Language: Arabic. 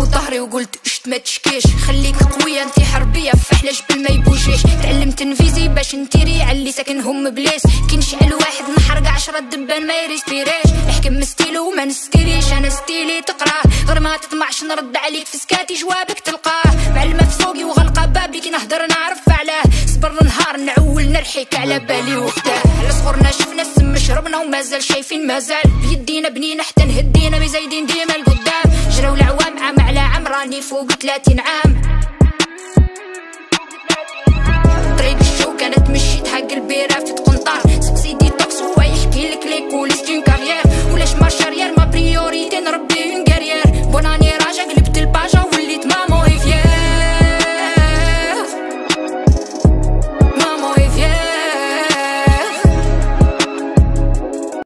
ظهري وقلت إشت ما تشكيش. خليك قوية انتي حربية فحلة جبل ما يبوجيش. تعلمت نفيزي باش نتيري على اللي ساكنهم بليس. كي نشعل واحد نحرق عشرة دبان ما يريسبيريش. نحكم ستيلو وما نستيريش أنا ستيلي تقراه غير ما تطمعش نرد عليك في سكاتي جوابك تلقاه. معلمة في سوقي وغلقة بابي كي نهضر نعرف علاه. صبر نهار نعول نرحيك على بالي وقتاه. على صغرنا شفنا السم شربنا ومازال شايفين مازال بيدينا بنينا حتى نهدينا مزايدين راني فوق 30 عام.